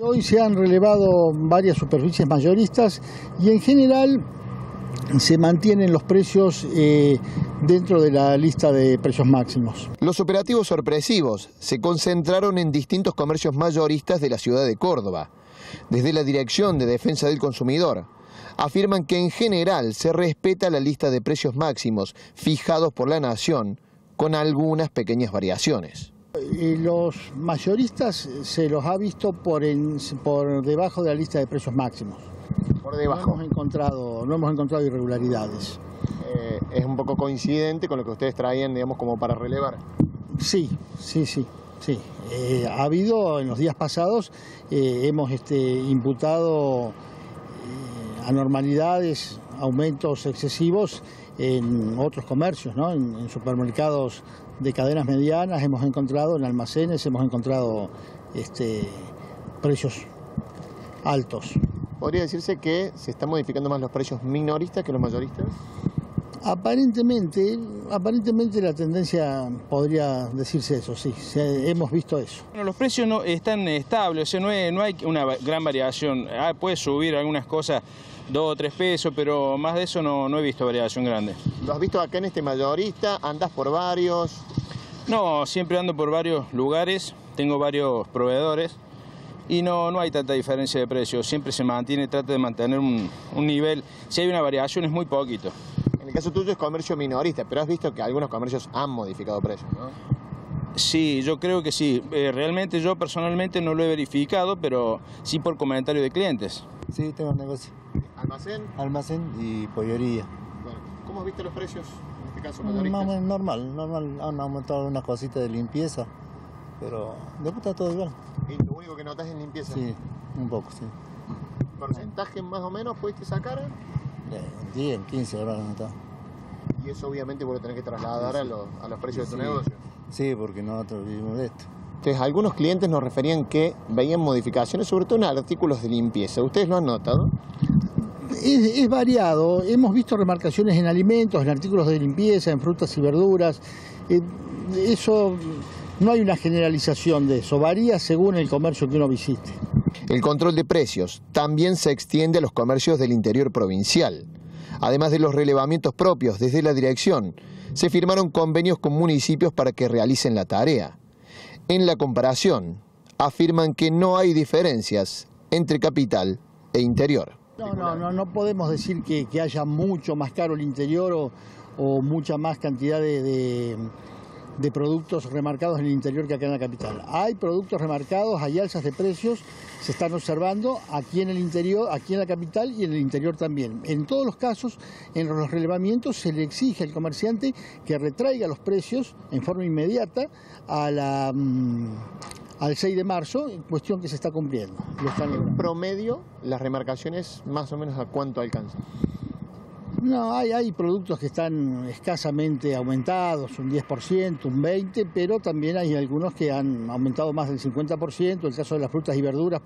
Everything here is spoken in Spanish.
Hoy se han relevado varias superficies mayoristas y en general se mantienen los precios eh, dentro de la lista de precios máximos. Los operativos sorpresivos se concentraron en distintos comercios mayoristas de la ciudad de Córdoba. Desde la Dirección de Defensa del Consumidor afirman que en general se respeta la lista de precios máximos fijados por la Nación con algunas pequeñas variaciones. Los mayoristas se los ha visto por, en- por debajo de la lista de precios máximos. Por No debajo. hemos encontrado, no hemos encontrado irregularidades. Eh, es un poco coincidente con lo que ustedes traían, digamos, como para relevar. Sí, sí, sí, sí. Eh, ha habido en los días pasados, eh, hemos este, imputado anormalidades, aumentos excesivos en otros comercios, ¿no? en, en supermercados de cadenas medianas hemos encontrado, en almacenes hemos encontrado este, precios altos. ¿Podría decirse que se están modificando más los precios minoristas que los mayoristas? Aparentemente, aparentemente la tendencia podría decirse eso, sí, se- hemos visto eso. Bueno, los precios no están estables, o sea, no, es- no hay una gran variación. Ah, puede subir algunas cosas, dos o tres pesos, pero más de eso no, no he visto variación grande. ¿Lo has visto acá en este mayorista? ¿Andas por varios? No, siempre ando por varios lugares, tengo varios proveedores y no, no hay tanta diferencia de precios. Siempre se mantiene, trata de mantener un, un nivel. Si hay una variación es muy poquito. En el caso tuyo es comercio minorista, pero has visto que algunos comercios han modificado precios, ¿no? Sí, yo creo que sí. Eh, realmente yo personalmente no lo he verificado, pero sí por comentario de clientes. Sí, tengo negocio. ¿Almacén? Almacén y pollería. Bueno, ¿cómo has visto los precios en este caso mayoristas? normal, normal. Han aumentado algunas cositas de limpieza, pero después está todo igual. Y lo único que notas es limpieza. Sí, un poco, sí. ¿Porcentaje más o menos pudiste sacar? Eh, 10, 15 habrán aumentado. Y eso obviamente vos lo tenés que trasladar a los, a los precios de tu negocio. Sí, porque nosotros vivimos de esto. Entonces, algunos clientes nos referían que veían modificaciones, sobre todo en artículos de limpieza. ¿Ustedes lo han notado? Es, variado, hemos visto remarcaciones en alimentos, en artículos de limpieza, en frutas y verduras. Eh, eso, no hay una generalización de eso, varía según el comercio que uno visite. El control de precios también se extiende a los comercios del interior provincial. Además de los relevamientos propios desde la dirección, se firmaron convenios con municipios para que realicen la tarea. En la comparación, afirman que no hay diferencias entre capital e interior. No, no, no, no podemos decir que, que haya mucho más caro el interior o, o mucha más cantidad de, de- de productos remarcados en el interior que acá en la capital. Hay productos remarcados, hay alzas de precios, se están observando aquí en el interior, aquí en la capital y en el interior también. En todos los casos, en los relevamientos se le exige al comerciante que retraiga los precios en forma inmediata a la, mm, al 6 de marzo, cuestión que se está cumpliendo. Lo están En promedio, las remarcaciones más o menos a cuánto alcanzan. No, hay, hay productos que están escasamente aumentados, un 10%, un 20%, pero también hay algunos que han aumentado más del 50%, el caso de las frutas y verduras